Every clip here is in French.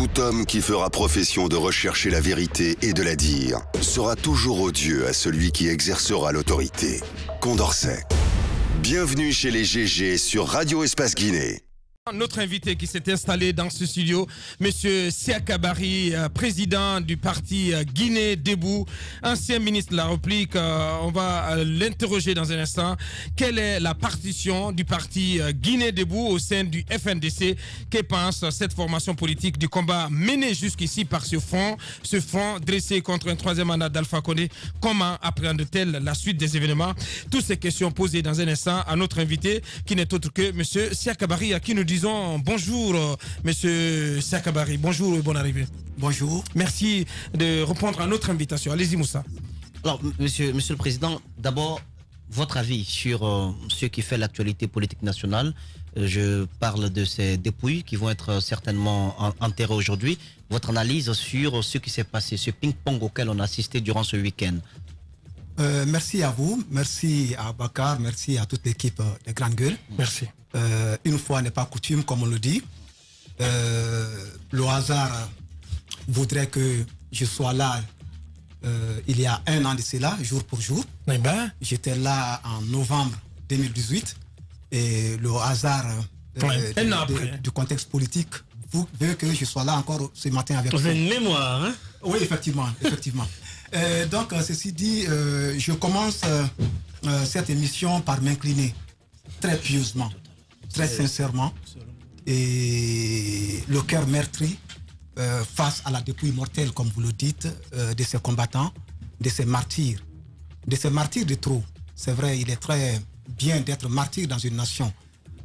Tout homme qui fera profession de rechercher la vérité et de la dire sera toujours odieux à celui qui exercera l'autorité. Condorcet. Bienvenue chez les GG sur Radio Espace Guinée. Notre invité qui s'est installé dans ce studio, Monsieur Siakabari, euh, président du parti euh, Guinée Debout, ancien ministre de la République. Euh, on va l'interroger dans un instant. Quelle est la partition du parti Guinée Debout au sein du FNDC Que pense cette formation politique du combat mené jusqu'ici par ce front, ce front dressé contre un troisième mandat d'Alpha Condé? Comment appréhende-t-elle la suite des événements? Toutes ces questions posées dans un instant à notre invité qui n'est autre que Monsieur Siakabari, à qui nous disons bonjour, euh, monsieur Sakabari. Bonjour et bonne arrivée. Bonjour. Merci de répondre à notre invitation. Allez-y, Moussa. Alors, monsieur, monsieur le Président, d'abord, votre avis sur euh, ce qui fait l'actualité politique nationale. Euh, je parle de ces dépouilles qui vont être certainement enterrées aujourd'hui. Votre analyse sur ce qui s'est passé, ce ping-pong auquel on a assisté durant ce week-end. Merci à vous, merci à Bakar, merci à toute l'équipe de Grande Gueule. Merci. Euh, une fois n'est pas coutume, comme on le dit. Euh, le hasard voudrait que je sois là euh, il y a un an de cela, jour pour jour. Eh ben. J'étais là en novembre 2018 et le hasard du contexte politique veut que je sois là encore ce matin avec vous. Vous avez une mémoire, hein Oui, effectivement, effectivement. Donc, ceci dit, je commence cette émission par m'incliner très pieusement très sincèrement, et le cœur meurtri euh, face à la dépouille mortelle, comme vous le dites, euh, de ces combattants, de ces martyrs, de ces martyrs de trop. C'est vrai, il est très bien d'être martyr dans une nation.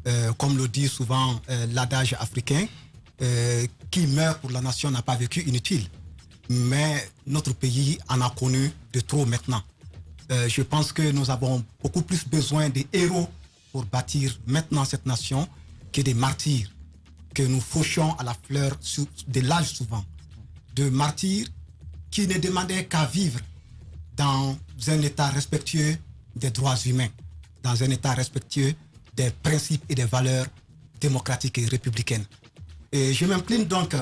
Euh, comme le dit souvent l'adage africain, qui meurt pour la nation n'a pas vécu inutile. Mais notre pays en a connu de trop maintenant. je pense que nous avons beaucoup plus besoin des héros pour bâtir maintenant cette nation que des martyrs que nous fauchons à la fleur de l'âge souvent. De martyrs qui ne demandaient qu'à vivre dans un état respectueux des droits humains, dans un état respectueux des principes et des valeurs démocratiques et républicaines. Et je m'incline donc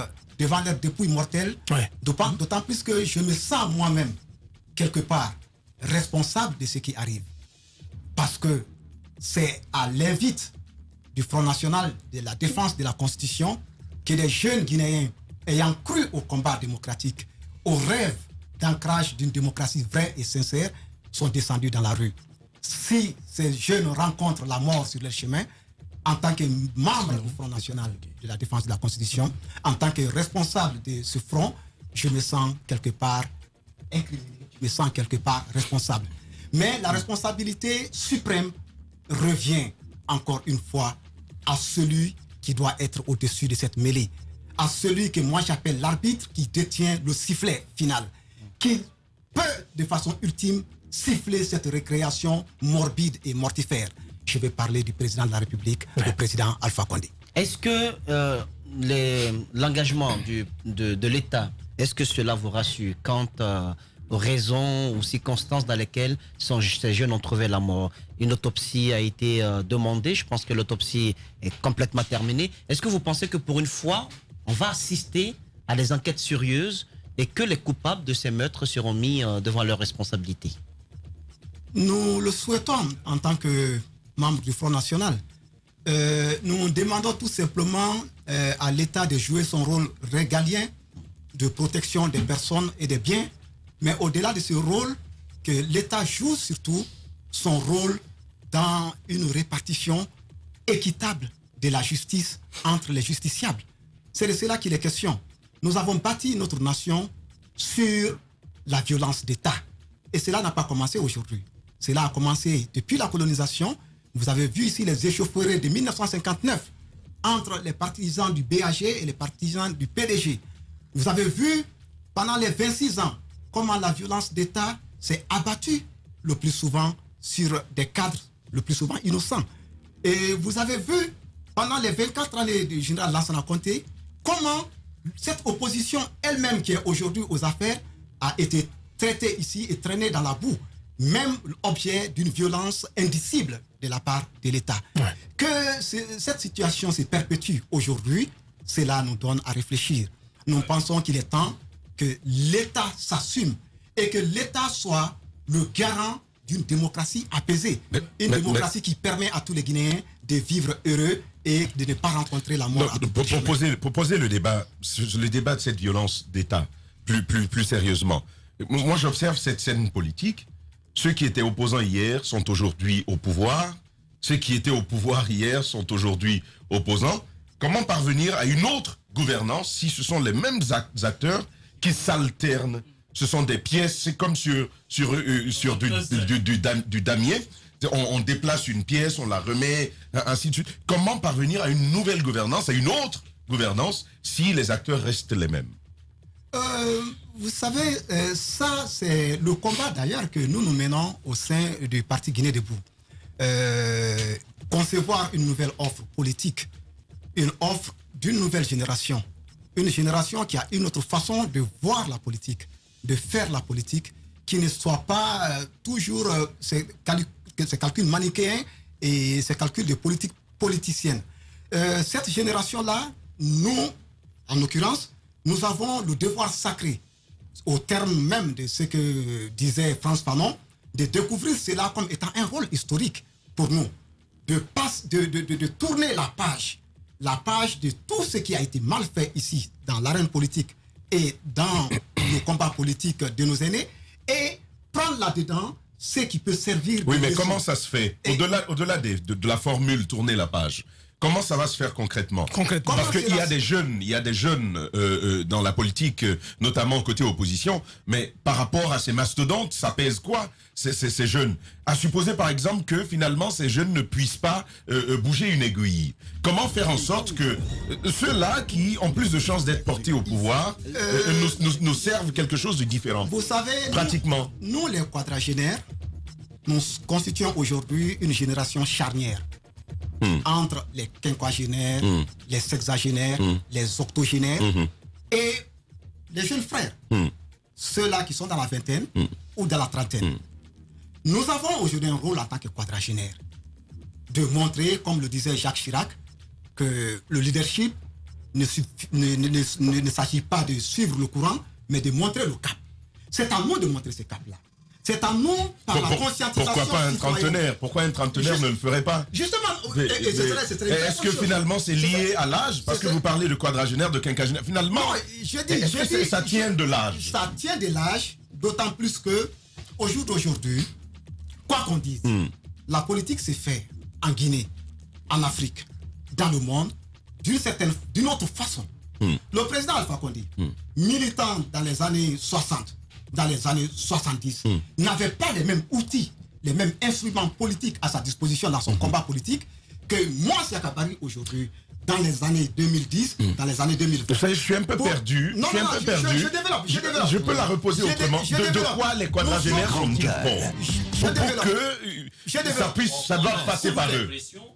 devant leur dépouille mortelle, d'autant plus que je me sens moi-même, quelque part, responsable de ce qui arrive. Parce que c'est à l'invite du Front National de la défense de la Constitution que des jeunes Guinéens ayant cru au combat démocratique, au rêve d'ancrage d'une démocratie vraie et sincère, sont descendus dans la rue. Si ces jeunes rencontrent la mort sur leur chemin, en tant que membre du Front National de la défense de la Constitution, en tant que responsable de ce front, je me sens quelque part incriminé, je me sens quelque part responsable. Mais la responsabilité suprême revient encore une fois à celui qui doit être au-dessus de cette mêlée, à celui que moi j'appelle l'arbitre qui détient le sifflet final, qui peut de façon ultime siffler cette récréation morbide et mortifère. Je vais parler du président de la République, le président Alpha Condé. Est-ce que euh, l'engagement de, de l'État, est-ce que cela vous rassure quant à raisons ou circonstances dans lesquelles ces jeunes ont trouvé la mort? Une autopsie a été euh, demandée. Je pense que l'autopsie est complètement terminée. Est-ce que vous pensez que pour une fois, on va assister à des enquêtes sérieuses et que les coupables de ces meurtres seront mis euh, devant leurs responsabilités? Nous le souhaitons en tant que membres du Front National. Euh, nous demandons tout simplement à l'État de jouer son rôle régalien de protection des personnes et des biens mais au-delà de ce rôle, que l'État joue surtout son rôle dans une répartition équitable de la justice entre les justiciables. C'est de cela qu'il est question. Nous avons bâti notre nation sur la violence d'État. Et cela n'a pas commencé aujourd'hui. Cela a commencé depuis la colonisation. Vous avez vu ici les échauffourées de 1959 entre les partisans du BAG et les partisans du PDG. Vous avez vu pendant les 26 ans comment la violence d'État s'est abattue le plus souvent sur des cadres le plus souvent innocents. Et vous avez vu pendant les 24 années du général Lassana Conté comment cette opposition elle-même qui est aujourd'hui aux affaires a été traitée ici et traînée dans la boue, même objet d'une violence indicible de la part de l'État. Que cette situation se perpétue aujourd'hui, cela nous donne à réfléchir. Nous pensons qu'il est temps que l'État s'assume et que l'État soit le garant d'une démocratie apaisée. une démocratie qui permet à tous les Guinéens de vivre heureux et de ne pas rencontrer la mort. pour, poser, le débat, le débat de cette violence d'État plus, plus, plus sérieusement. Moi, j'observe cette scène politique. Ceux qui étaient opposants hier sont aujourd'hui au pouvoir. Ceux qui étaient au pouvoir hier sont aujourd'hui opposants. Comment parvenir à une autre gouvernance si ce sont les mêmes acteurs qui s'alternent? Ce sont des pièces, c'est comme sur, sur, euh, sur du, du, damier. On, déplace une pièce, on la remet, ainsi de suite. Comment parvenir à une nouvelle gouvernance, à une autre gouvernance, si les acteurs restent les mêmes? Euh, Vous savez, euh, ça, c'est le combat d'ailleurs que nous nous menons au sein du Parti Guinée debout. concevoir une nouvelle offre politique, une offre d'une nouvelle génération. Une génération qui a une autre façon de voir la politique, de faire la politique, qui ne soit pas euh, toujours euh, ces, calculs manichéens et ces calculs de politique politicienne. Euh, cette génération-là, nous, en l'occurrence, nous avons le devoir sacré, au terme même de ce que disait France Fanon, de découvrir cela comme étant un rôle historique pour nous, de, passe, de, de, de tourner la page la page de tout ce qui a été mal fait ici, dans l'arène politique et dans le combat politique de nos aînés, et prendre là-dedans ce qui peut servir. Oui, mais comment ça se fait? Au-delà au -delà de, la formule tourner la page, Comment ça va se faire concrètement Concrètement. Parce qu'il y a des jeunes, il y a des jeunes euh, euh, dans la politique, euh, notamment côté opposition, mais par rapport à ces mastodontes, ça pèse quoi ces, ces, jeunes? À supposer par exemple que finalement ces jeunes ne puissent pas bouger une aiguille. Comment faire en sorte que ceux-là qui ont plus de chances d'être portés au pouvoir nous, nous, nous, servent quelque chose de différent Vous savez, pratiquement? nous les quadragénaires, nous constituons aujourd'hui une génération charnière. Hmm. entre les quinquagénaires, hmm. les sexagénaires, hmm. les octogénaires et les jeunes frères, ceux-là qui sont dans la vingtaine ou dans la trentaine. Nous avons aujourd'hui un rôle en tant que quadragénaire de montrer, comme le disait Jacques Chirac, que le leadership ne, ne s'agit pas de suivre le courant, mais de montrer le cap. C'est à nous de montrer ce cap-là. C'est à nous, par la conscientisation. Pourquoi pas un trentenaire? Pourquoi un trentenaire ne le ferait pas? Justement, est-ce que finalement c'est lié à l'âge? Parce que vous parlez de quadragénaire, de quinquagénaire. Finalement, est-ce que ça tient de l'âge? Ça tient de l'âge, d'autant plus que, au jour d'aujourd'hui, quoi qu'on dise, hmm. la politique s'est faite en Guinée, en Afrique, dans le monde, d'une certaine, d'une autre façon. Hmm. Le président Alpha Condé, hmm. militant dans les années 60, dans les années 70 hmm. n'avait pas les mêmes outils, les mêmes instruments politiques à sa disposition dans son hmm. combat politique que moi, Siakabari, aujourd'hui, dans les années 2010, hmm. dans les années 2020. je suis un peu perdu. Non, je suis un peu perdu. Je, développe, je, développe. je, peux la reposer autrement. De, quoi les quadragénaires sont bons pour, pour que ça puisse, ça doit passer par eux.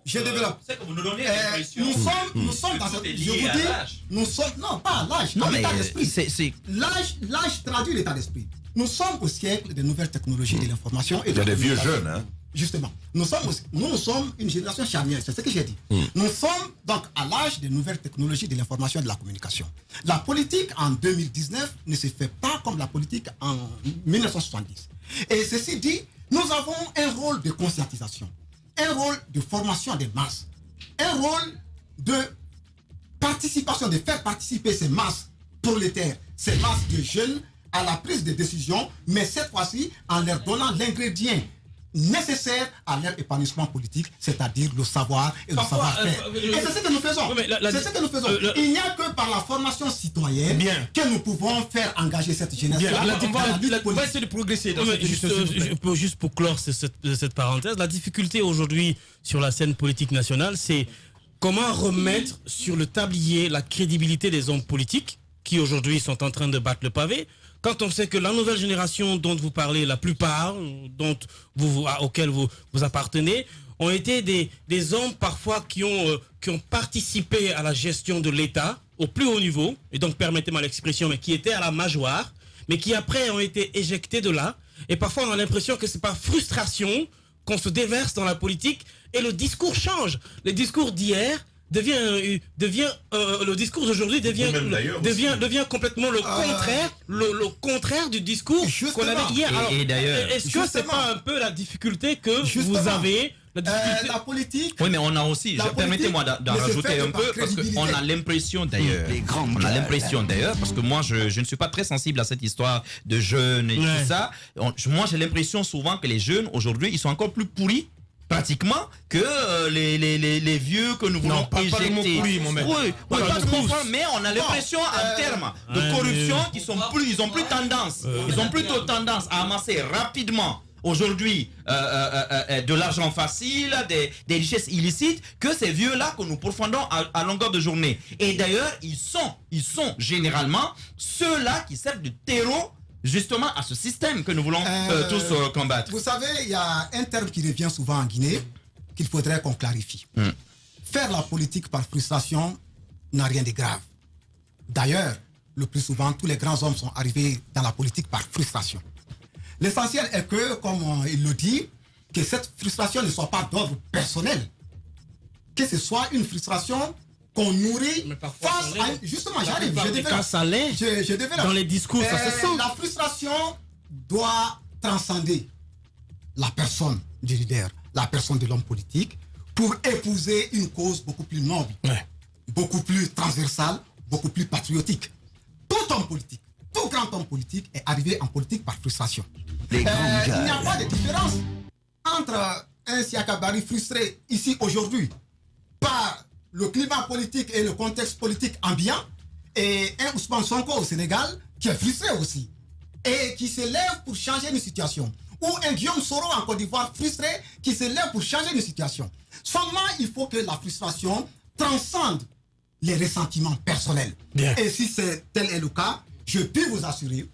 Je développe. C'est comme nous donnez euh, nous sommes, nous sommes dans cette. Je vous dis, nous sommes, non, pas l'âge, l'état d'esprit. L'âge, l'âge traduit l'état d'esprit. Nous sommes au siècle des nouvelles technologies de l'information et Il y a des vieux jeunes, hein. Justement, nous sommes, nous, sommes une génération charnière, c'est ce que j'ai dit. Hmm. Nous sommes donc à l'âge des nouvelles technologies de l'information et de la communication. La politique en 2019 ne se fait pas comme la politique en 1970. Et ceci dit, nous avons un rôle de conscientisation, un rôle de formation des masses, un rôle de participation, de faire participer ces masses prolétaires, ces masses de jeunes à la prise de décision, mais cette fois-ci en leur donnant l'ingrédient nécessaire à leur épanouissement politique, c'est-à-dire le savoir et le savoir-faire. Euh, et c'est ce que nous faisons. C'est ce que nous faisons. Euh, Il n'y a que par la formation citoyenne que nous pouvons faire engager cette génération. on va essayer de progresser. juste, juste, pour clore cette, cette parenthèse, la difficulté aujourd'hui sur la scène politique nationale, c'est comment remettre sur le tablier la crédibilité des hommes politiques qui aujourd'hui sont en train de battre le pavé quand on sait que la nouvelle génération dont vous parlez, la plupart dont vous, vous, vous appartenez, ont été des, des hommes parfois qui ont, euh, qui ont participé à la gestion de l'État au plus haut niveau, et donc permettez-moi l'expression, mais qui étaient à la majoire, mais qui après ont été éjectés de là. Et parfois on a l'impression que c'est par frustration qu'on se déverse dans la politique et le discours change. Le discours d'hier devient, euh, devient euh, le discours d'aujourd'hui devient, devient, aussi. devient complètement le Euh, contraire, le, le contraire du discours qu'on avait hier. Et- Alors, et d'ailleurs- est-ce que c'est pas un peu la difficulté que Justement. vous avez la Euh, la politique, Oui, mais on a aussi, permettez-moi d'en rajouter un peu, parce qu'on a l'impression d'ailleurs, on a l'impression d'ailleurs, parce que moi je, je ne suis pas très sensible à cette histoire de jeunes et Ouais. tout ça. On- moi j'ai l'impression souvent que les jeunes aujourd'hui, ils sont encore plus pourris pratiquement que euh, les, les, les, les vieux que nous voulons pas- pas le mot mon. Oui, Pas mot mais on a l'impression en termes de corruption qu'ils sont plus, ils ont plus tendance, ils ont plutôt tendance à amasser rapidement aujourd'hui euh, euh, euh, euh, de l'argent facile, des, des richesses illicites, que ces vieux-là que nous pourfendons à, à longueur de journée. Et d'ailleurs, ils sont, ils sont généralement ceux-là qui servent de terreau justement à ce système que nous voulons euh, Euh, tous euh, combattre. Vous savez, il y a un terme qui revient souvent en Guinée qu'il faudrait qu'on clarifie. Hmm. Faire la politique par frustration n'a rien de grave. D'ailleurs, le plus souvent, tous les grands hommes sont arrivés dans la politique par frustration. L'essentiel est que, comme il le dit, que cette frustration ne soit pas d'ordre personnel. Que ce soit une frustration qu'on nourrit Mais parfois, face à... Justement, La j'arrive, je cas, ça l'est. Je, je développe. Dans les discours, ça se Euh, sent. La frustration doit transcender la personne du leader, la personne de l'homme politique, pour épouser une cause beaucoup plus noble, beaucoup plus transversale, beaucoup plus patriotique. Tout homme politique, tout grand homme politique est arrivé en politique par frustration. Euh, il n'y a pas de différence entre un Siakabari frustré ici aujourd'hui le climat politique et le contexte politique ambiant et un Ousmane Sonko au Sénégal qui est frustré aussi et qui se lève pour changer une situation. Ou un Guillaume Soro en Côte d'Ivoire frustré qui se lève pour changer une situation. Seulement, il faut que la frustration transcende les ressentiments personnels. Bien. Et si c'est tel est le cas, je peux vous assurer,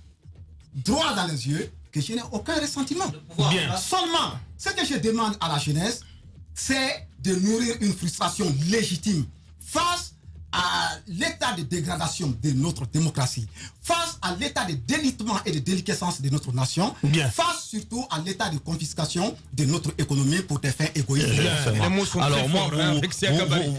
droit dans les yeux, que je n'ai aucun ressentiment. Bien. Seulement, ce que je demande à la jeunesse, c'est de nourrir une frustration légitime face à l'état de dégradation de notre démocratie, face à l'état de délitement et de déliquescence de notre nation, Bien. face surtout à l'état de confiscation de notre économie pour des fins égoïstes. Sont Alors moi, vous, hein,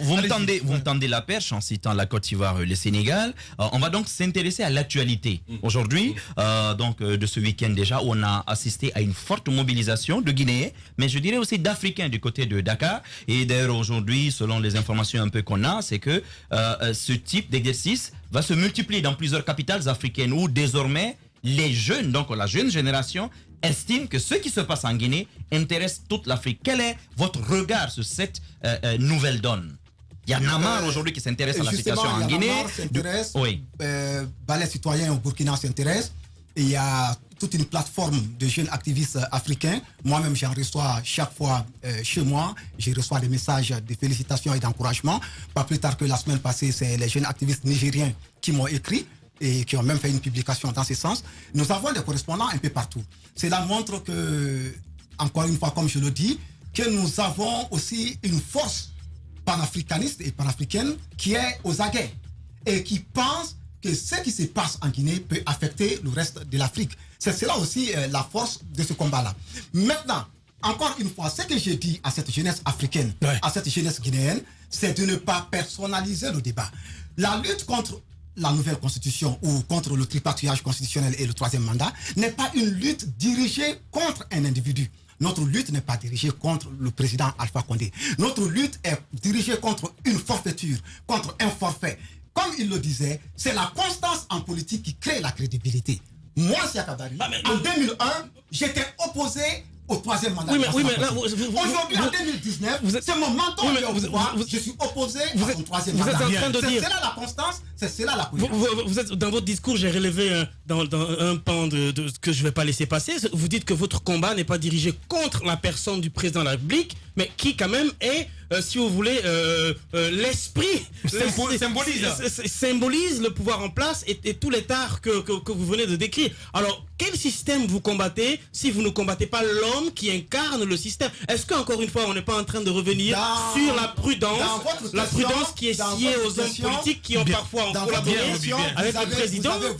vous- me tendez, vous me tendez la perche en citant la Côte d'Ivoire et le Sénégal. Euh, on va donc s'intéresser à l'actualité. Aujourd'hui, euh, donc euh, de ce week-end déjà, où on a assisté à une forte mobilisation de Guinéens, mais je dirais aussi d'Africains du côté de Dakar. Et d'ailleurs aujourd'hui, selon les informations un peu qu'on a, c'est que euh, euh, ce type d'exercice va se multiplier dans plusieurs capitales africaines où désormais les jeunes, donc la jeune génération, estime que ce qui se passe en Guinée intéresse toute l'Afrique. Quel est votre regard sur cette euh, euh, nouvelle donne? Il y a Namar aujourd'hui qui s'intéresse à la situation en Guinée. Namar s'intéresse, Oui. euh, Balai Citoyen au Burkina s'intéresse. Et il y a toute une plateforme de jeunes activistes africains. Moi-même, j'en reçois chaque fois euh, chez moi. Je reçois des messages de félicitations et d'encouragement. Pas plus tard que la semaine passée, c'est les jeunes activistes nigériens qui m'ont écrit et qui ont même fait une publication dans ce sens. Nous avons des correspondants un peu partout. Cela montre que, encore une fois, comme je le dis, que nous avons aussi une force panafricaniste et panafricaine qui est aux aguets et qui pense que ce qui se passe en Guinée peut affecter le reste de l'Afrique. C'est cela aussi euh, la force de ce combat-là. Maintenant, encore une fois, ce que je dis à cette jeunesse africaine, Ouais. à cette jeunesse guinéenne, c'est de ne pas personnaliser le débat. La lutte contre la nouvelle constitution ou contre le tripatouillage constitutionnel et le troisième mandat n'est pas une lutte dirigée contre un individu. Notre lutte n'est pas dirigée contre le président Alpha Condé. Notre lutte est dirigée contre une forfaiture, contre un forfait. Comme il le disait, c'est la constance en politique qui crée la crédibilité. Moi, Siakabari, Ah, en 2001, j'étais opposé au troisième mandat. Oui, mais- oui, mais là, vous- Aujourd'hui, en 2019, vous êtes- c'est mon Oui, mais pouvoir. vous- Je suis opposé vous à êtes- son troisième vous êtes mandat. en train de C'est dire- cela la constance, c'est cela la politique. vous- êtes, dans votre discours, j'ai relevé un- dans, dans un pan de, de ce que je ne vais pas laisser passer. Vous dites que votre combat n'est pas dirigé contre la personne du président de la République, mais qui quand même est, euh, si vous voulez, euh, euh, l'esprit. Symbo- l'es- symbolise. le pouvoir en place et, et tout l'état que, que, que vous venez de décrire. Alors, quel système vous combattez si vous ne combattez pas l'homme qui incarne le système? Est-ce qu'encore une fois, on n'est pas en train de revenir Dans- sur la prudence, la question- prudence qui est votre aux hommes politiques qui ont Bien. parfois en collaboré avec vous le avez- président Vous avez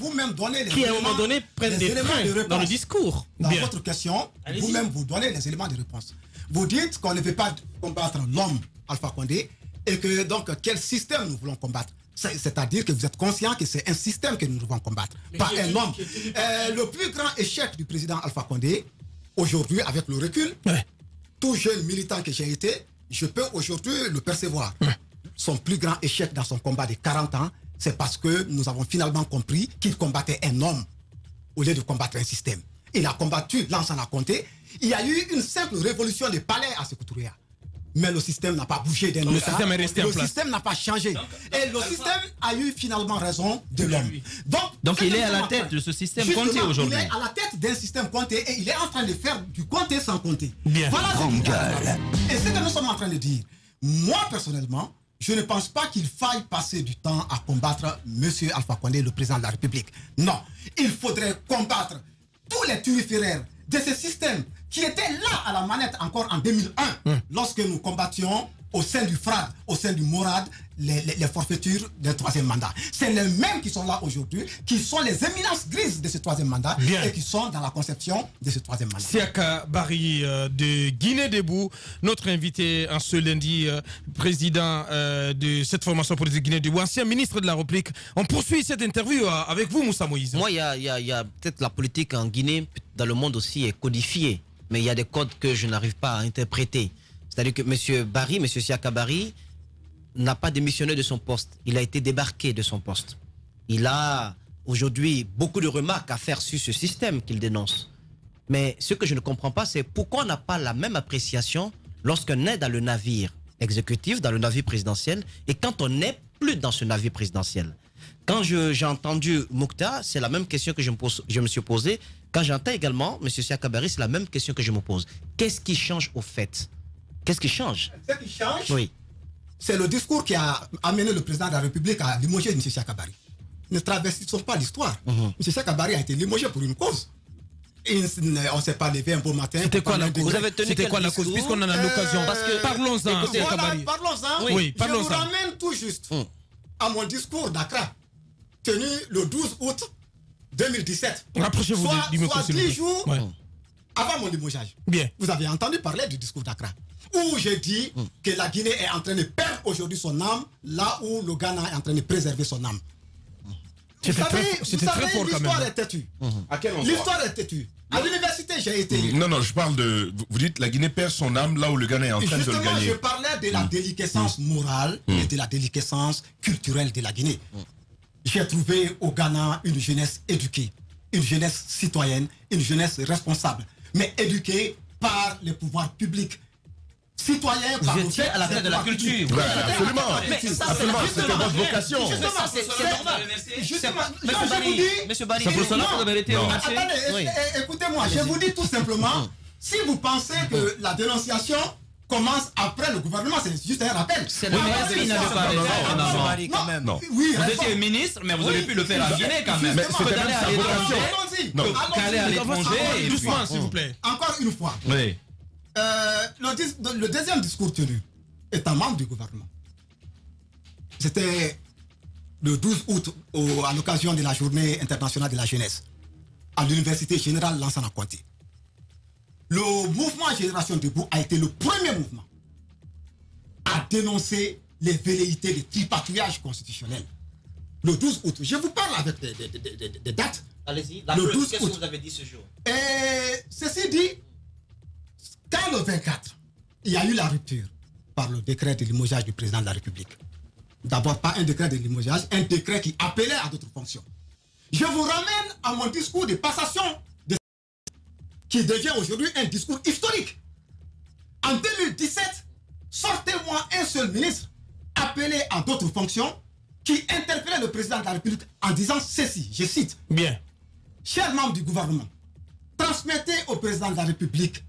les qui à un moment donné prennent les des éléments freins de dans le discours. Dans Bien. votre question, vous-même vous donnez les éléments de réponse. Vous dites qu'on ne veut pas combattre l'homme Alpha Condé et que donc quel système nous voulons combattre. C'est- C'est-à-dire que vous êtes conscient que c'est un système que nous devons combattre, pas un homme. Euh, le plus grand échec du président Alpha Condé, aujourd'hui, avec le recul, Ouais. tout jeune militant que j'ai été, je peux aujourd'hui le percevoir. Son plus grand échec dans son combat de 40 ans, c'est parce que nous avons finalement compris qu'il combattait un homme au lieu de combattre un système. Il a combattu Lansana Conté. Il y a eu une simple révolution des palais à Sekouturia. Mais le système n'a pas bougé d'un Le système est resté en Le place. système n'a pas changé. Et le système a eu finalement raison de l'homme. Donc, Donc, il est à la en tête de ce système Conté aujourd'hui. Il est à la tête d'un système compté et il est en train de faire du compté sans compter. Bien. Voilà ce. Et ce que nous sommes en train de dire, moi personnellement, je ne pense pas qu'il faille passer du temps à combattre M. Alpha Condé, le président de la République. Non, il faudrait combattre tous les tuiféraires de ce système qui étaient là à la manette encore en 2001, lorsque nous combattions au sein du FRAD, au sein du MORAD, les, les- les forfaitures d'un troisième mandat. C'est les mêmes qui sont là aujourd'hui, qui sont les éminences grises de ce troisième mandat Bien. et qui sont dans la conception de ce troisième mandat. Siaka Barry euh, de Guinée Debout, notre invité en ce lundi, euh, président euh, de cette formation politique Guinée Debout, ancien ministre de la République. On poursuit cette interview avec vous, Moussa Moïse. Moi, il y a, y a peut-être la politique en Guinée, dans le monde aussi, est codifiée. Mais il y a des codes que je n'arrive pas à interpréter. C'est-à-dire que M. Barry, M. Siaka Barry, n'a pas démissionné de son poste. Il a été débarqué de son poste. Il a aujourd'hui beaucoup de remarques à faire sur ce système qu'il dénonce. Mais ce que je ne comprends pas, c'est pourquoi on n'a pas la même appréciation lorsqu'on est dans le navire exécutif, dans le navire présidentiel, et quand on n'est plus dans ce navire présidentiel. Quand j'ai entendu Moukta, c'est la même question que je me suis posée. Quand j'entends également M. Siakabari, c'est la même question que je me pose. Qu'est-ce qui change au fait? Qu'est-ce qui change? Ce qui change, Oui. c'est le discours qui a amené le président de la République à limoger M. Siakabari. Ne traversons pas l'histoire. Mhm. M. Siakabari a été limogé pour une cause. Et on ne s'est pas levé un beau matin. C'était quoi la cause? Vous avez tenu C'était quel quoi la cause? Puisqu'on en a Euh, l'occasion. que- Parlons-en, Voilà, parlons-en. Oui, Je parlons-en. vous ramène tout juste Mm. à mon discours d'Accra, tenu le 12 août 2017. Rapprochez-vous Soit- du, du micro, soit s'il vous 10 plaît. jours Ouais. avant mon limogeage. Bien. Vous avez entendu parler du discours d'Accra, où j'ai dit Mm. que la Guinée est en train de perdre aujourd'hui son âme, là où le Ghana est en train de préserver son âme. Vous C'était savez, très- vous c'était très savez, fort quand l'histoire est têtue. À quel endroit? L'histoire est têtue. À l'université, j'ai été. Non, non, je parle de. vous- dites la Guinée perd son âme là où le Ghana est en train de le Justement, gagner. je parlais de la déliquescence morale et de la déliquescence culturelle de la Guinée. J'ai trouvé au Ghana une jeunesse éduquée, une jeunesse citoyenne, une jeunesse responsable, mais éduquée par les pouvoirs publics. Citoyens par Vous le étiez fait à la tête de la culture. Ouais, absolument. Mais ça, c'est Absolument, la c'était votre vocation. Justement, Ça, c'est- c'est c'est- normal. Justement, je vous Barry, dis- Monsieur Barry, C'est pour cela que vous avez été. Attendez, é- écoutez-moi, je vous dis tout simplement, si vous pensez que la dénonciation commence après le gouvernement, c'est juste un rappel. C'est base est-ce de Barry, quand même. Non. Oui, Vous étiez ministre, mais vous auriez pu le faire en Guinée quand même. Mais c'était même à l'étranger, à l'étranger. Doucement, s'il vous plaît. Encore une fois. Oui. Euh, le, le deuxième discours tenu étant membre du gouvernement. C'était le 12 août au- à l'occasion de la journée internationale de la jeunesse à l'université générale Lansana Conté. Le mouvement Génération Debout a été le premier mouvement à dénoncer les velléités de tripatouillage constitutionnel. Le 12 août, je vous parle avec des, des- des- des- des dates. Allez-y, la Le preuve, 12 qu'est-ce que août. vous avez dit ce jour? Et ceci dit, quand le 24, il y a eu la rupture par le décret de limogeage du président de la République. D'abord, pas un décret de limogeage, un décret qui appelait à d'autres fonctions. Je vous ramène à mon discours de passation, qui devient aujourd'hui un discours historique. En 2017, sortez-moi un seul ministre appelé à d'autres fonctions qui interpellait le président de la République en disant ceci, je cite, Bien. Chers membres du gouvernement, transmettez au président de la République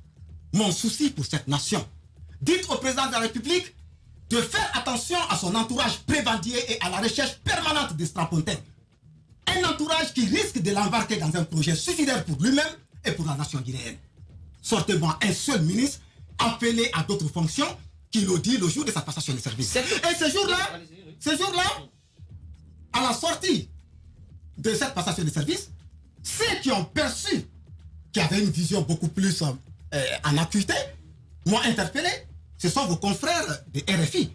mon souci pour cette nation. Dites au président de la République de faire attention à son entourage prébendier et à la recherche permanente des strapontins. Un entourage qui risque de l'embarquer dans un projet suicidaire pour lui-même et pour la nation guinéenne. Sortez-moi un seul ministre appelé à d'autres fonctions qui le dit le jour de sa passation de service. Et ce jour-là, ce jour-là, à la sortie de cette passation de service, ceux qui ont perçu, qui avaient une vision beaucoup plus euh, euh, en acuité, m'ont interpellé. Ce sont vos confrères de RFI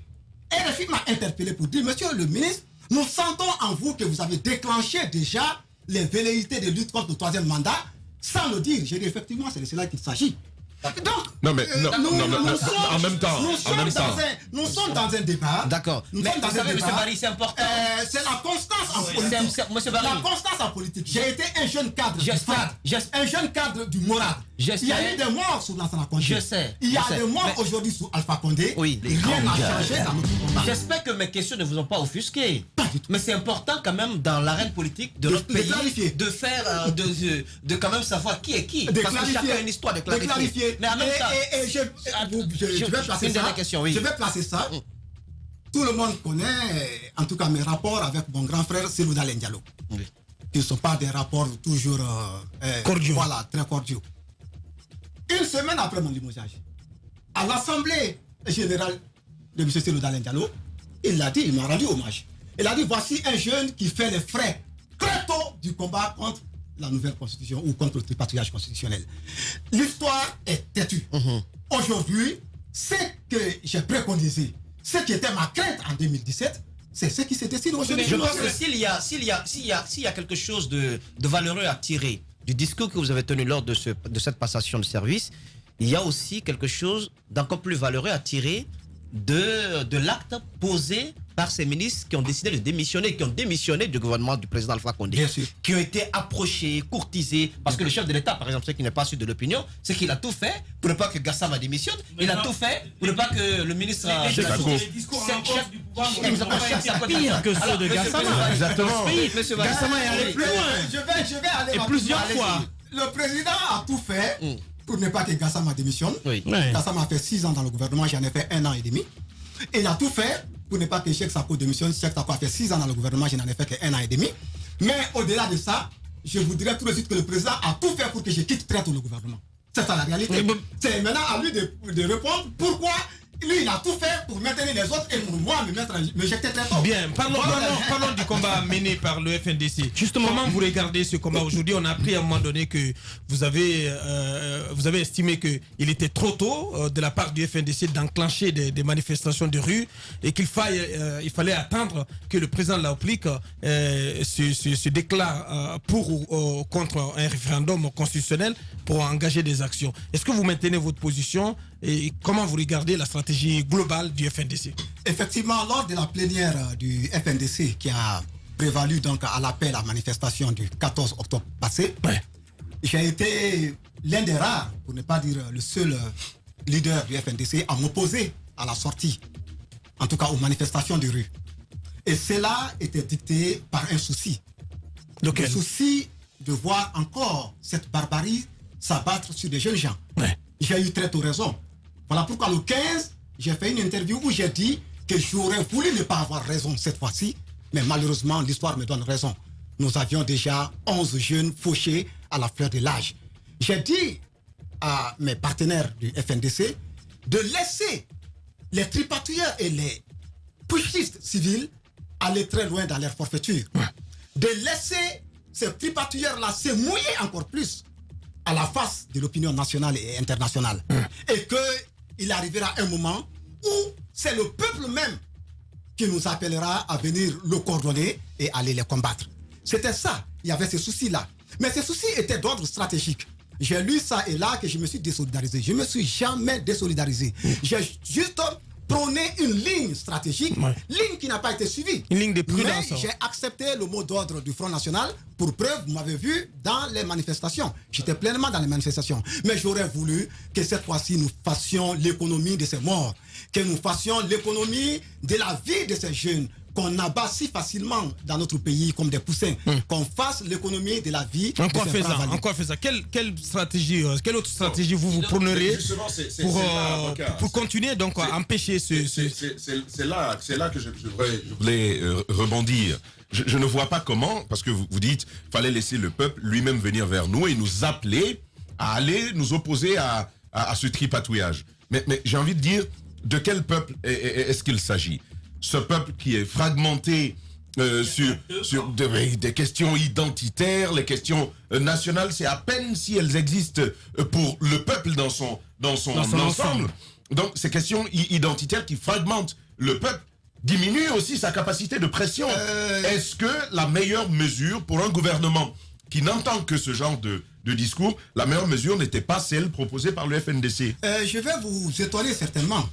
RFI m'a interpellé pour dire, monsieur le ministre, nous sentons en vous que vous avez déclenché déjà les velléités de lutte contre le troisième mandat sans le dire. J'ai dit effectivement, c'est de cela qu'il s'agit. Donc, Non, mais non, nous- non, non, nous non, sommes- en même temps, nous en sommes même dans temps. un- Nous sommes dans un débat. D'accord. Nous Mais sommes dans vous un savez, débat. monsieur Barry, c'est important. Euh, c'est la constance en politique. c'est- monsieur Barry. La constance en politique. J'ai été un jeune cadre du j'espère- un jeune cadre du Morad. Il y a eu des morts sous Lansana Condé. Je sais, Il y a des morts aujourd'hui sous Alpha Condé. Oui, Rien n'a changé dans notre combat. J'espère que mes questions ne vous ont pas offusqué. Pas du tout. Mais c'est important quand même dans l'arène politique de De- notre de pays clarifier. de faire, euh, de, de, de quand même savoir qui est qui. de Parce que clarifier, chacun a une histoire de clarifier. clarifier. Mais en même temps, et- et je, vous- je- je- je vais placer une ça. dernière question, oui. Je vais placer ça. Mm. Tout le monde connaît, en tout cas, mes rapports avec mon grand frère Selouda Diallo. Oui. Qui ne sont pas des rapports toujours euh, euh, Cordiaux. Voilà, très cordiaux. Une semaine après mon limogeage, à l'Assemblée générale de M. Selouda Diallo, il l'a dit, il m'a rendu hommage. Il a dit voici un jeune qui fait les frais très tôt du combat contre la nouvelle constitution ou contre le tripatouillage constitutionnel. L'histoire est têtue. Aujourd'hui, ce que j'ai préconisé, ce qui était ma crainte en 2017, c'est ce qui se décide aujourd'hui. Mais je pense que s'il y a, s'il y a, s'il y a, s'il y a quelque chose de, de valeureux à tirer du discours que vous avez tenu lors de, ce, de cette passation de service, il y a aussi quelque chose d'encore plus valeureux à tirer de, de l'acte posé par ces ministres qui ont décidé de démissionner, qui ont démissionné du gouvernement du président Alpha Condé, Bien sûr. qui ont été approchés, courtisés, parce que le chef de l'État, par exemple, ce qui n'est pas sûr de l'opinion, c'est qu'il a tout fait pour ne pas que Gassama démissionne, il a tout fait pour ne pas que le ministre... Chef- pire que ceux de Gassama. Exactement. Gassama est allé plus loin. Je vais, je vais aller Et plusieurs fois. Le président a tout fait pour ne pas que Gassama démissionne. Oui. Ouais. Gassama a fait six ans dans le gouvernement, j'en ai fait un an et demi. Il a tout fait pour ne pas que Cheikh Sako démissionne. Cheikh Sako a fait six ans dans le gouvernement, je n'en ai fait qu'un an et demi. Mais au-delà de ça, je vous dirais tout de suite que le président a tout fait pour que je quitte très tôt le gouvernement. C'est ça la réalité. Bon- C'est maintenant à lui de, de répondre pourquoi lui il a tout fait pour maintenir les autres et pour moi me mettre me jeter très tôt. Bien, parlons, Voilà. parlons, parlons du combat mené par le FNDC. Justement. comment vous regardez ce combat aujourd'hui? On a appris à un moment donné que vous avez, euh, vous avez estimé qu'il était trop tôt euh, de la part du FNDC d'enclencher des, des manifestations de rue et qu'il faille, euh, il fallait attendre que le président de la République euh, se, se- se déclare euh, pour ou euh, contre un référendum constitutionnel pour engager des actions. Est-ce que vous maintenez votre position et comment vous regardez la stratégie globale du FNDC Effectivement, lors de la plénière euh, du FNDC qui a prévalu donc à l'appel à manifestation du 14 octobre passé, Ouais. j'ai été l'un des rares, pour ne pas dire le seul euh, leader du FNDC à m'opposer à la sortie, en tout cas aux manifestations de rue. Et cela était dicté par un souci. Donc, Le souci de voir encore cette barbarie s'abattre sur des jeunes gens. Ouais. J'ai eu très tôt raison. Voilà pourquoi le 15, j'ai fait une interview où j'ai dit que j'aurais voulu ne pas avoir raison cette fois-ci, mais malheureusement, l'histoire me donne raison. Nous avions déjà 11 jeunes fauchés à la fleur de l'âge. J'ai dit à mes partenaires du FNDC de laisser les tripatouilleurs et les pushistes civils aller très loin dans leur forfaiture. De laisser ces tripatouilleurs-là se mouiller encore plus à la face de l'opinion nationale et internationale. Et qu'il arrivera un moment où c'est le peuple même qui nous appellera à venir le coordonner et aller les combattre. C'était ça, il y avait ce souci-là. Mais ce souci était d'ordre stratégique. J'ai lu ça et là que je me suis désolidarisé. Je ne me suis jamais désolidarisé. J'ai juste prôné une ligne stratégique, Ouais. ligne qui n'a pas été suivie. Une ligne de prudence, Mais hein. j'ai accepté le mot d'ordre du Front National. Pour preuve, vous m'avez vu dans les manifestations. J'étais pleinement dans les manifestations. Mais j'aurais voulu que cette fois-ci, nous fassions l'économie de ces morts. Que nous fassions l'économie de la vie de ces jeunes qu'on abat si facilement dans notre pays comme des poussins. Qu'on fasse l'économie de la vie En de quoi ces faisant, braves en valides. quoi faisant? Quelle, quelle stratégie, euh, quelle autre stratégie vous vous prônerez pour, euh, avocat. pour continuer donc à empêcher ce, ce- C'est- là, c'est là que je, je voudrais, je voulais euh, rebondir. Je, je ne vois pas comment, parce que vous, vous dites, fallait laisser le peuple lui-même venir vers nous et nous appeler à aller nous opposer à, à, à ce tripatouillage. Mais, mais j'ai envie de dire, de quel peuple est- est- est-ce qu'il s'agit? Ce peuple qui est fragmenté euh, sur, sur de- des questions identitaires, les questions euh, nationales, c'est à peine si elles existent euh, pour le peuple dans son, dans son, Dans son ensemble. ensemble. Donc, ces questions identitaires qui fragmentent le peuple, diminue aussi sa capacité de pression. Euh, Est-ce que la meilleure mesure pour un gouvernement qui n'entend que ce genre de, de discours, la meilleure mesure n'était pas celle proposée par le FNDC Euh, je vais vous étonner certainement.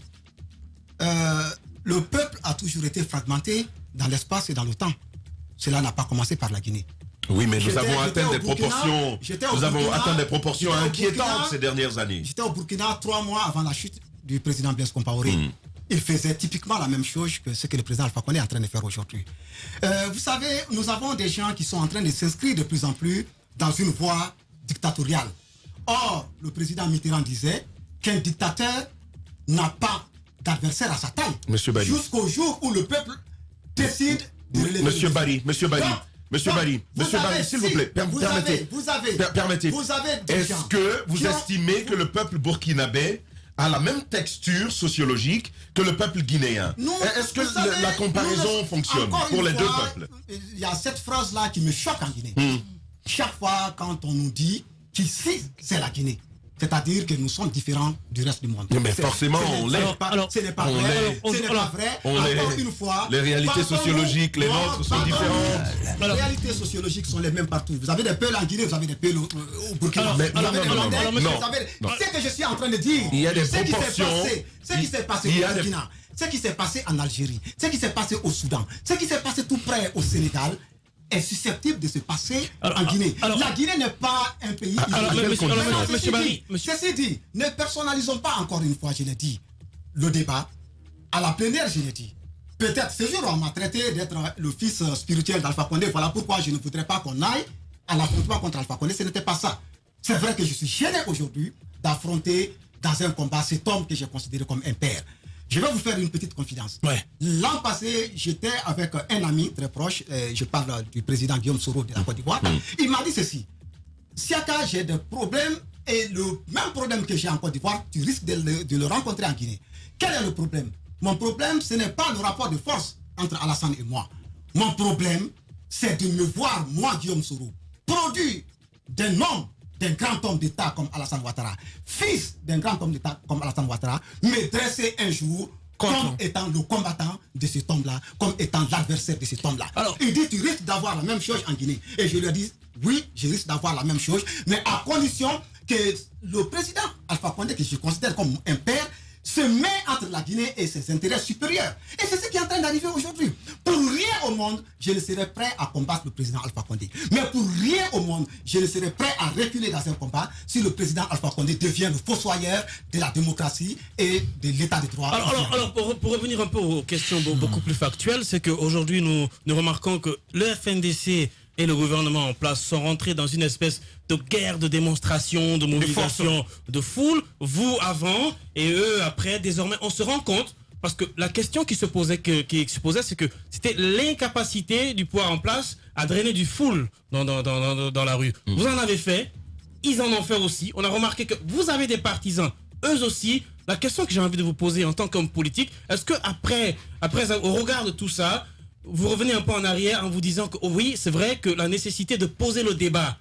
Euh, le peuple a toujours été fragmenté dans l'espace et dans le temps. Cela n'a pas commencé par la Guinée. Oui, mais nous avons atteint des Burkina, proportions, j'étais au nous avons Burkina, atteint des proportions j'étais au inquiétantes Burkina. ces dernières années. J'étais au Burkina trois mois avant la chute du président Blaise Compaoré. Hmm. Il faisait typiquement la même chose que ce que le président Alpha Condé est en train de faire aujourd'hui. Euh, vous savez, nous avons des gens qui sont en train de s'inscrire de plus en plus dans une voie dictatoriale. Or, le président Mitterrand disait qu'un dictateur n'a pas à sa taille. Monsieur Bali. Jusqu'au jour où le peuple décide de relever Monsieur. Barry, Monsieur Barry, Monsieur Barry, Monsieur Barry, s'il vous plaît, vous permettez. avez- vous avez- Per- permettez. vous avez Est-ce que vous estimez que le peuple burkinabé a la même texture sociologique que le peuple guinéen? Est-ce que savez, la, comparaison nous, fonctionne pour les deux peuples? Il y a cette phrase-là qui me choque en Guinée. Hmm. Chaque fois quand on nous dit qu'ici, c'est la Guinée. C'est-à-dire que nous sommes différents du reste du monde. Mais forcément, ce n'est- on l'est. Ce n'est pas vrai. Ce n'est pas vrai. on Encore une fois. Les réalités sociologiques, les nôtres sont différentes. Les réalités sociologiques sont les mêmes partout. Vous avez des peuples en Guinée, vous avez des peuples au, au Burkina. Vous mais- avez non, des Hollandais. Ce que je suis en train de dire, Il y a des ce qui s'est proportions. passé, ce qui s'est passé Il y au Burkina, ce qui s'est passé en Algérie, ce qui s'est passé au Soudan, ce qui s'est passé tout près au Sénégal est susceptible de se passer Alors, en Guinée. alors- la Guinée n'est pas un pays isolé. ceci dit- ne personnalisons pas encore une fois, je l'ai dit, le débat. À la plénière, je l'ai dit. Peut-être ce jour, on m'a traité d'être le fils spirituel d'Alpha Condé. Voilà pourquoi je ne voudrais pas qu'on aille à l'affrontement contre Alpha Condé. Ce n'était pas ça. C'est vrai que je suis gêné aujourd'hui d'affronter dans un combat cet homme que j'ai considéré comme un père. Je vais vous faire une petite confidence. Ouais. L'an passé, j'étais avec un ami très proche, euh, je parle du président Guillaume Soro de la Côte d'Ivoire. Il m'a dit ceci. Siaka, j'ai des problèmes et le même problème que j'ai en Côte d'Ivoire, tu risques de le, de le rencontrer en Guinée. Quel est le problème? Mon problème, ce n'est pas le rapport de force entre Alassane et moi. Mon problème, c'est de me voir, moi, Guillaume Soro, produit d'un homme, d'un grand homme d'État comme Alassane Ouattara, fils d'un grand homme d'État comme Alassane Ouattara, me dresser un jour comme étant le combattant de cet homme-là, comme étant l'adversaire de cet homme-là. Alors- il dit, tu risques d'avoir la même chose en Guinée. Et je lui ai dit, oui, je risque d'avoir la même chose, mais à condition que le président Alpha Condé, que je considère comme un père, se met entre la Guinée et ses intérêts supérieurs. Et c'est ce qui est en train d'arriver aujourd'hui. Pour rien au monde, je ne serais prêt à combattre le président Alpha Condé. Mais pour rien au monde, je ne serais prêt à reculer dans un combat si le président Alpha Condé devient le fossoyeur de la démocratie et de l'état de droit. Alors, alors, pour, revenir un peu aux questions be- beaucoup plus factuelles, c'est qu'aujourd'hui, nous remarquons que le FNDC et le gouvernement en place sont rentrés dans une espèce de guerre de démonstration, de mobilisation, de foule. Vous avant et eux après. Désormais, on se rend compte. Parce que la question qui se posait, que- qui se posait, c'est que c'était l'incapacité du pouvoir en place à drainer du foule dans, dans, dans, dans- dans la rue. Vous en avez fait, ils en ont fait aussi. On a remarqué que vous avez des partisans, eux aussi. La question que j'ai envie de vous poser en tant qu'homme politique, est-ce que après, après, au regard de tout ça, vous revenez un peu en arrière en vous disant que oh oui, c'est vrai que la nécessité de poser le débat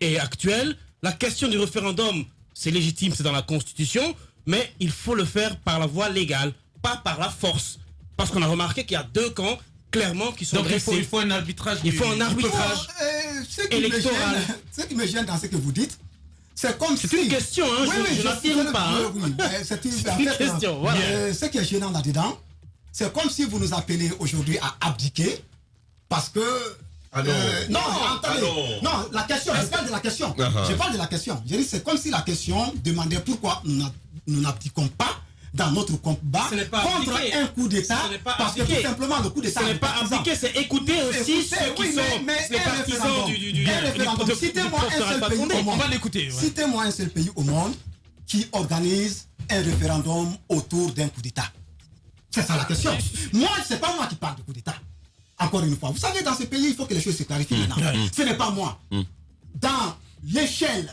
est actuelle. La question du référendum, c'est légitime, c'est dans la Constitution, mais il faut le faire par la voie légale, pas par la force. Parce qu'on a remarqué qu'il y a deux camps clairement qui sont Donc il faut, dressés. il faut un arbitrage. Il faut un arbitrage. peuple. Euh, ce, qui me électoral. gêne, ce qui me gêne dans ce que vous dites, c'est comme si... une question, hein, je- je n'affirme pas, hein. Oui, oui, c'est une, en une fait, question, euh, voilà. euh, ce qui est gênant là-dedans, c'est comme si vous nous appelez aujourd'hui à abdiquer parce que... Ah non. euh, non, attendez. Ah non. non, la question, je parle de la question. Ah ah. Je parle de la question. Je dis, c'est comme si la question demandait pourquoi nous n'a- nous n'abdiquons pas dans notre combat contre abdiquer. un coup d'État, parce que tout simplement le coup d'État Ce n'est est pas abdiquer, c'est écouter aussi ceux qui oui, sont mais- mais les un partisans référendum, du, du, Citez-moi un seul pays au monde. On va l'écouter. ouais. Citez-moi un seul pays au monde qui organise un référendum autour d'un coup d'État. C'est ça la question. Moi, c'est pas moi qui parle de coup d'État. Encore une fois, vous savez, dans ce pays, il faut que les choses se clarifient maintenant. Ce n'est pas moi. Dans l'échelle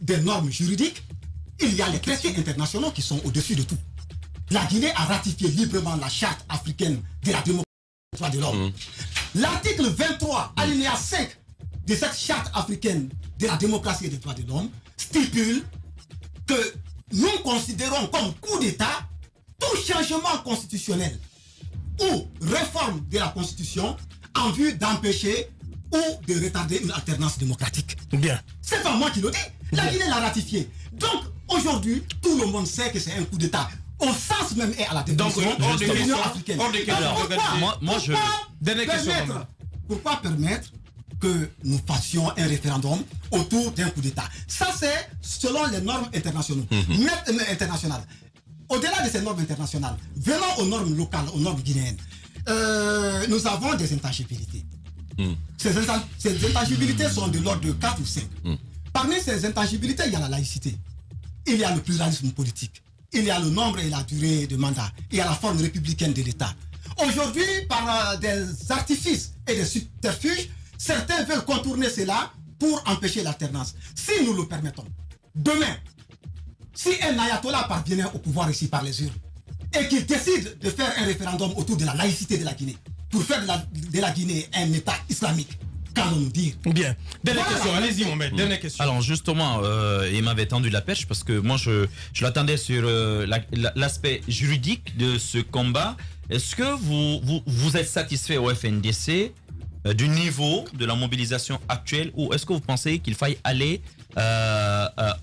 des normes juridiques, il y a les traités internationaux qui sont au-dessus de tout. La Guinée a ratifié librement la charte africaine de la démocratie et des droits de l'homme. L'article 23, alinéa 5 de cette charte africaine de la démocratie et des droits de l'homme stipule que nous considérons comme coup d'État tout changement constitutionnel ou réforme de la Constitution en vue d'empêcher ou de retarder une alternance démocratique. Bien. C'est pas moi qui le dis. La Guinée l'a ratifié. Donc, aujourd'hui, tout le monde sait que c'est un coup d'État. Au sens même et à la définition Donc, hors de l'Union africaine. hors de question. Alors, pourquoi- moi- moi, je- pourquoi Dernière question, permettre- Romain. Pourquoi permettre que nous fassions un référendum autour d'un coup d'État? Ça, c'est selon les normes internationales. Net- euh, internationales. Au-delà de ces normes internationales, venons aux normes locales, aux normes guinéennes. Euh, nous avons des intangibilités. Ces, intan- ces intangibilités sont de l'ordre de 4 ou 5. Parmi ces intangibilités, il y a la laïcité. Il y a le pluralisme politique. Il y a le nombre et la durée de mandat. Il y a la forme républicaine de l'État. Aujourd'hui, par euh, des artifices et des subterfuges, certains veulent contourner cela pour empêcher l'alternance. Si nous le permettons, demain, si un ayatollah parvenait au pouvoir ici par les urnes et qu'il décide de faire un référendum autour de la laïcité de la Guinée, pour faire de la, de la Guinée un État islamique, qu'allons-nous dire? Bien. Dernière Voilà. question, allez-y, Mohamed. Dernière question. Alors justement, euh, il m'avait tendu la perche parce que moi je, je l'attendais sur euh, la- la- l'aspect juridique de ce combat. Est-ce que vous, vous, vous êtes satisfait au FNDC euh, du niveau de la mobilisation actuelle ou est-ce que vous pensez qu'il faille aller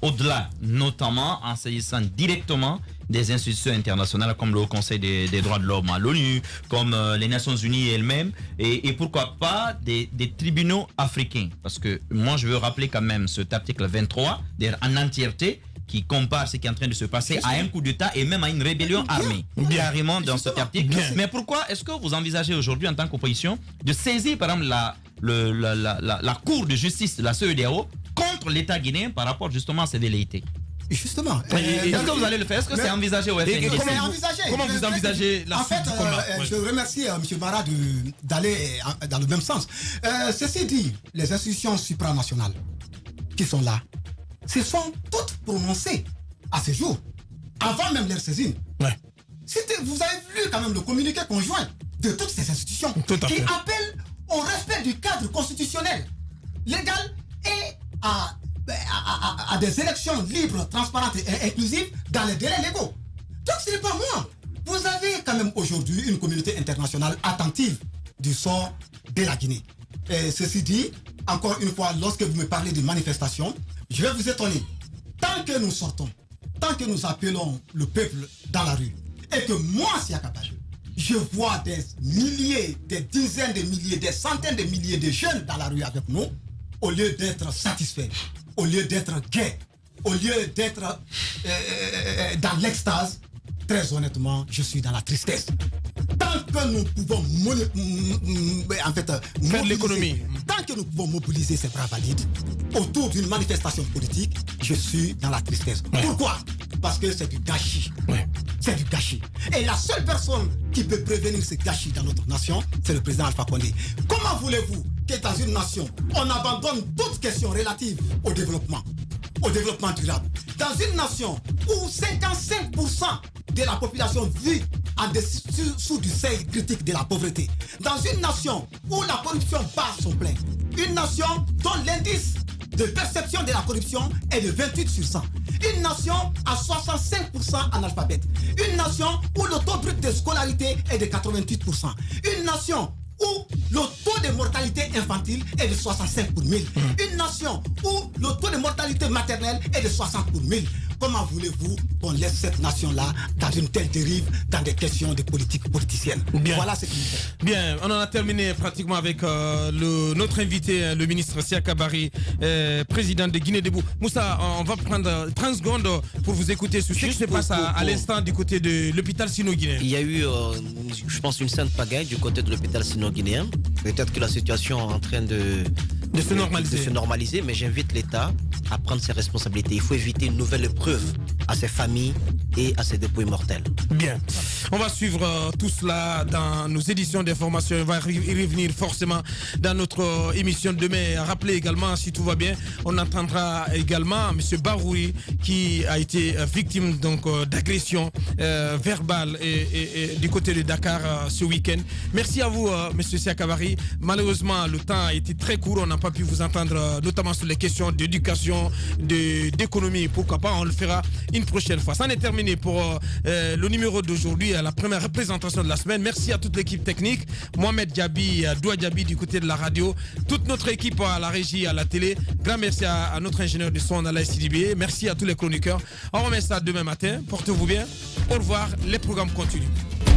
au-delà, notamment en saisissant directement des institutions internationales comme le Conseil des, droits de l'homme à l'ONU, comme euh, les Nations Unies elles-mêmes, et, pourquoi pas des, des tribunaux africains. Parce que moi, je veux rappeler quand même cet article 23, d'ailleurs en entièreté, qui compare ce qui est en train de se passer à un coup d'État et même à une rébellion armée. Carrément dans cet article. Bien. Mais pourquoi est-ce que vous envisagez aujourd'hui en tant qu'opposition de saisir par exemple la, le- la, la, la- la Cour de justice la CEDAO contre l'État guinéen par rapport justement à ses velléités? Justement. Est-ce que vous allez le faire? Est-ce que c'est envisagé au FNDC comment envisagé? comment vous envisagez la En fait, euh, je remercie euh, M. Mara de- d'aller euh, dans le même sens. Ceci dit, les institutions supranationales qui sont là se sont toutes prononcées à ce jour, avant même leur saisine. Ouais. Vous avez vu quand même le communiqué conjoint de toutes ces institutions Tout qui appellent au respect du cadre constitutionnel, légal et à, à- à- à des élections libres, transparentes et inclusives dans les délais légaux. Donc ce n'est pas moi. Vous avez quand même aujourd'hui une communauté internationale attentive du sort de la Guinée. Et ceci dit, encore une fois, lorsque vous me parlez de manifestations, je vais vous étonner. Tant que nous sortons, tant que nous appelons le peuple dans la rue, et que moi, Siakabaj, je vois des milliers, des dizaines de milliers, des centaines de milliers de jeunes dans la rue avec nous, au lieu d'être satisfaits, au lieu d'être gays, au lieu d'être euh, euh, dans l'extase, très honnêtement, je suis dans la tristesse. Tant que nous pouvons en fait, euh, Faire l'économie. Tant que nous pouvons mobiliser ces bras valides autour d'une manifestation politique, je suis dans la tristesse. Pourquoi? Parce que c'est du gâchis. Ouais. C'est du gâchis. Et la seule personne qui peut prévenir ce gâchis dans notre nation, c'est le président Alpha Condé. Comment voulez-vous que dans une nation, on abandonne toute question relative au développement, au développement durable? Dans une nation où 55% de la population vit en dessous sous du seuil critique de la pauvreté. Dans une nation où la corruption bat son plein. Une nation dont l'indice de perception de la corruption est de 28 sur 100. Une nation à 65% analphabète. Une nation où le taux brut de scolarité est de 88%. Une nation où le taux de mortalité infantile est de 65 pour 1000. Une nation où le taux de mortalité maternelle est de 60 pour 1000. Comment voulez-vous qu'on laisse cette nation-là dans une telle dérive, dans des questions de politique politicienne Bien. Voilà ce qui me fait. Bien, on en a terminé pratiquement avec euh, le, notre invité, euh, le ministre Siaka Barry, euh, président de Guinée Debout. Moussa, on va prendre euh, 30 secondes pour vous écouter sur ce qui se passe à, l'instant du côté de l'hôpital sino-guinéen. Il y a eu, euh, je pense, une sainte pagaille du côté de l'hôpital sino-guinéen. Peut-être que la situation est en train de, De se normaliser. de se normaliser, mais j'invite l'État à prendre ses responsabilités. Il faut éviter une nouvelle épreuve à ses familles et à ses dépôts mortels. Bien. On va suivre euh, tout cela dans nos éditions d'information. On va y revenir forcément dans notre euh, émission de demain. Rappelez également, si tout va bien, on entendra également M. Baroui qui a été euh, victime donc d'agression verbale et, et- et du côté de Dakar ce week-end. Merci à vous, M. Siakabari. Malheureusement, le temps a été très court. On pas pu vous entendre, euh, notamment sur les questions d'éducation, d'économie. Pourquoi pas, on le fera une prochaine fois. Ça en est terminé pour le numéro d'aujourd'hui, la première représentation de la semaine. Merci à toute l'équipe technique. Mohamed Diaby, Doua Diaby du côté de la radio. Toute notre équipe à la régie, à la télé. Grand merci à, notre ingénieur de son, à la SCDB. Merci à tous les chroniqueurs. On remet ça demain matin. Portez-vous bien. Au revoir. Les programmes continuent.